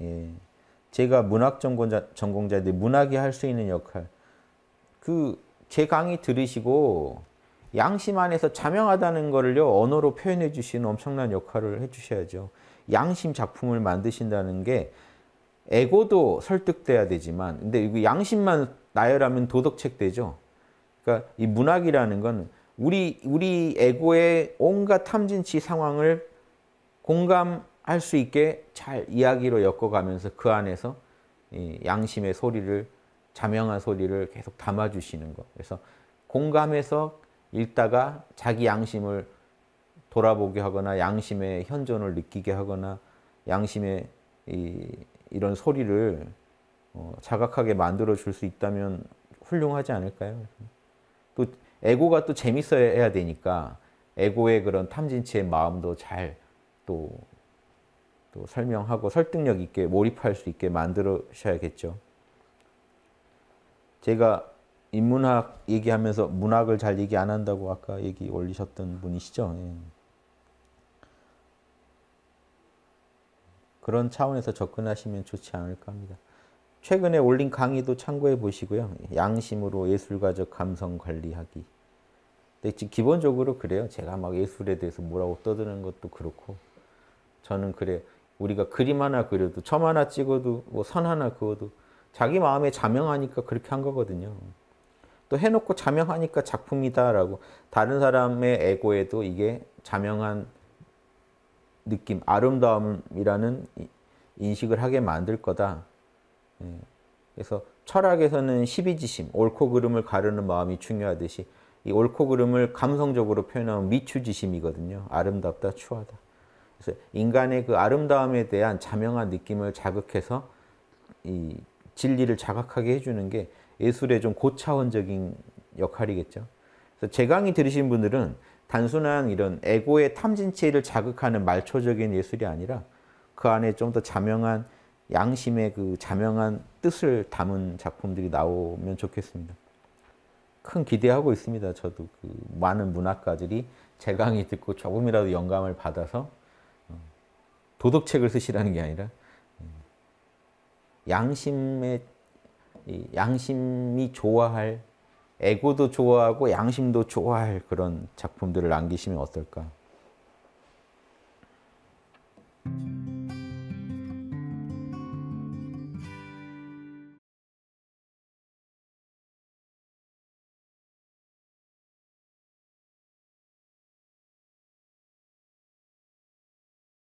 예. 제가 문학 전공자, 전공자인데 문학이 할 수 있는 역할. 그, 제 강의 들으시고 양심 안에서 자명하다는 거를요, 언어로 표현해 주시는 엄청난 역할을 해 주셔야죠. 양심 작품을 만드신다는 게 에고도 설득돼야 되지만, 근데 이거 양심만 나열하면 도덕책 되죠. 그러니까 이 문학이라는 건 우리, 우리 에고의 온갖 탐진치 상황을 공감 할수 있게 잘 이야기로 엮어가면서 그 안에서 양심의 소리를 자명한 소리를 계속 담아주시는 것. 그래서 공감해서 읽다가 자기 양심을 돌아보게 하거나 양심의 현존을 느끼게 하거나 양심의 이, 이런 소리를 어, 자각하게 만들어 줄 수 있다면 훌륭하지 않을까요? 또 에고가 또 재밌어야 되니까 에고의 그런 탐진치의 마음도 잘 또 또 설명하고 설득력 있게 몰입할 수 있게 만들으셔야겠죠. 제가 인문학 얘기하면서 문학을 잘 얘기 안 한다고 아까 얘기 올리셨던 분이시죠. 예. 그런 차원에서 접근하시면 좋지 않을까 합니다. 최근에 올린 강의도 참고해 보시고요. 양심으로 예술가적 감성 관리하기. 근데 기본적으로 그래요. 제가 막 예술에 대해서 뭐라고 떠드는 것도 그렇고 저는 그래요. 우리가 그림 하나 그려도 점 하나 찍어도 뭐 선 하나 그어도 자기 마음에 자명하니까 그렇게 한 거거든요. 또 해놓고 자명하니까 작품이다라고 다른 사람의 에고에도 이게 자명한 느낌, 아름다움이라는 인식을 하게 만들 거다. 예. 그래서 철학에서는 십이지심, 옳고 그름을 가르는 마음이 중요하듯이 이 옳고 그름을 감성적으로 표현하면 미추지심이거든요. 아름답다, 추하다. 그래서 인간의 그 아름다움에 대한 자명한 느낌을 자극해서 이 진리를 자각하게 해주는 게 예술의 좀 고차원적인 역할이겠죠. 그래서 제 강의 들으신 분들은 단순한 이런 에고의 탐진치를 자극하는 말초적인 예술이 아니라 그 안에 좀 더 자명한 양심의 그 자명한 뜻을 담은 작품들이 나오면 좋겠습니다. 큰 기대하고 있습니다. 저도 그 많은 문학가들이 제 강의 듣고 조금이라도 영감을 받아서 도덕책을 쓰시라는 게 아니라 음, 양심의 양심이 좋아할 에고도 좋아하고 양심도 좋아할 그런 작품들을 남기시면 어떨까.